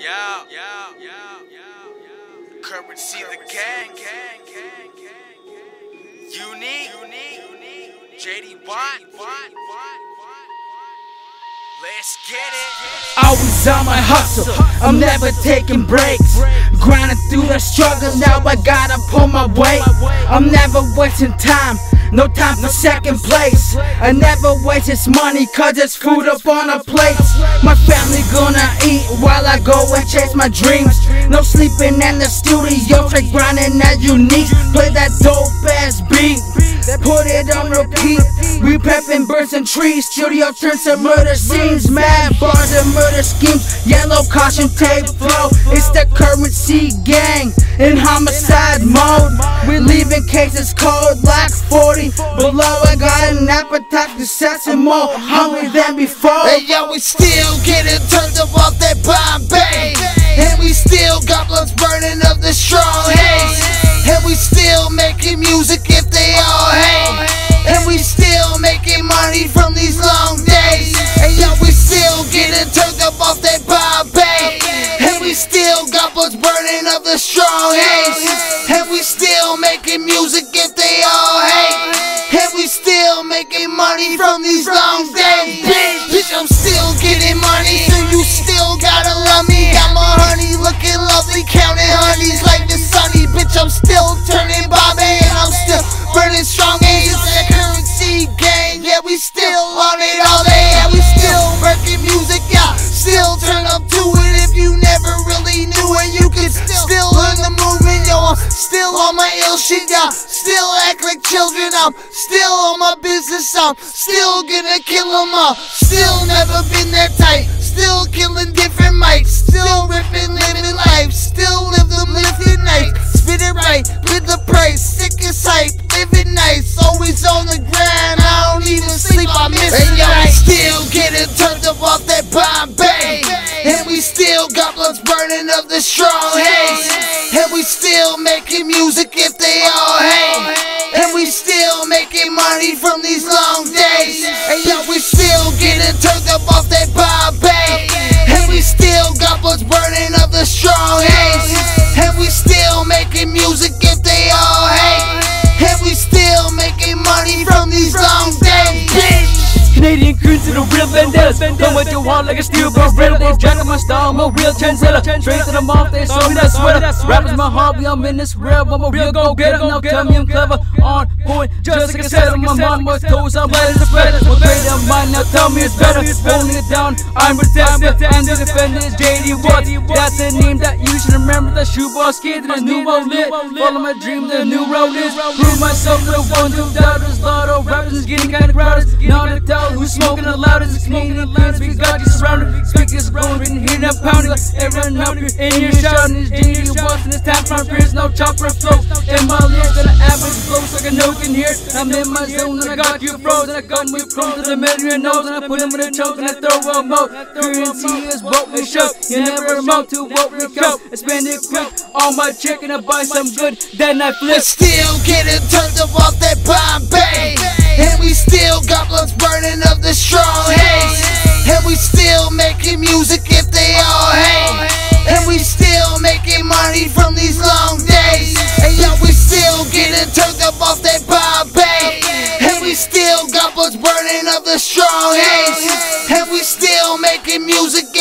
yeah, yeah, yeah, yeah. Currency the gang, gang, gang, gang. Youneak, Youneak, JD Watt, Watt, Watt. Always on my hustle, I'm never taking breaks. Grinding through the struggle, now I gotta pull my weight. I'm never wasting time, no time for second place. I never waste this money, cause it's food up on a plate. My family gonna eat while I go and chase my dreams. No sleeping in the studio, try grinding as unique. Play that dope ass beat. Put it on repeat. We prepping birds and trees. Studio turns to murder scenes. Mad bars and murder schemes. Yellow caution tape flow. It's the currency gang in homicide mode. We're leaving cases cold like 40. Below, I got an appetite to set some more hungry than before. Hey yo, we still getting turned up off that Bombay. Still got blunts burning up the strong haze. And we still making music if they all hate. And we still making money from these long days. Bitch, bitch, I'm still getting money. So you still gotta love me. Got my honey looking lovely, counting honeys like the sunny. Bitch, I'm still turning Bombay and I'm still burning strong A's. That currency gang, yeah, we still on it all still on my ill shit, yeah. Still act like children, I'm still on my business, I'm still gonna kill them all. Still never been that tight. Still killing different mics, still ripping, living life, still live them living nice. Spit it right, with the price, sick as hype, living nice, always on the grind. I don't even sleep, I miss it. And yo, we still getting turned up off that Bombay, and we still got blunts burning up the and we still making music if they all hate, and we still making money from these long days. And yo, we still getting turned up off that Bombay, and we still got blunts burning up the strong haze, and we still making music Queens to the real vendettas Come with your heart like a steel beretta They jacking my style, I'm a real trendsetter Straight to the mouth, they saw me that sweater. Rappers my hobby, I'm in this real I'm a real go-getter, now tell me I'm clever. On point, just like I said My mind was toes, I'm light as a feather Well, great in mind, now tell me it's better Holding it down, I'm protected And the defender is JD Wattz. That's a name that you should remember. The shoebox kid, the new road lit. Follow my dream, the new road is Prove myself to the one, two doubters. Lotto rappers is getting kinda crowded. Now to tell who's smoking the loudest It's Canadian kids, we got you surrounded. Speakers written, hearing and pounding. Everyone up here in here shouting. It's Wattz and it's time? For Pierce No chopper flow. In a no can I'm in my zone and I got you frozen. I got me chrome to the million nose And I put him in a choke and I throw a mo Currency is what we show. You never amount to what we go. I spend it quick. On my chick and I buy some good. Then I flip. We're still getting turned up off that Bombay. And we still got blunts burning up the strong haze. And we still making music up the strong haze. And we still making music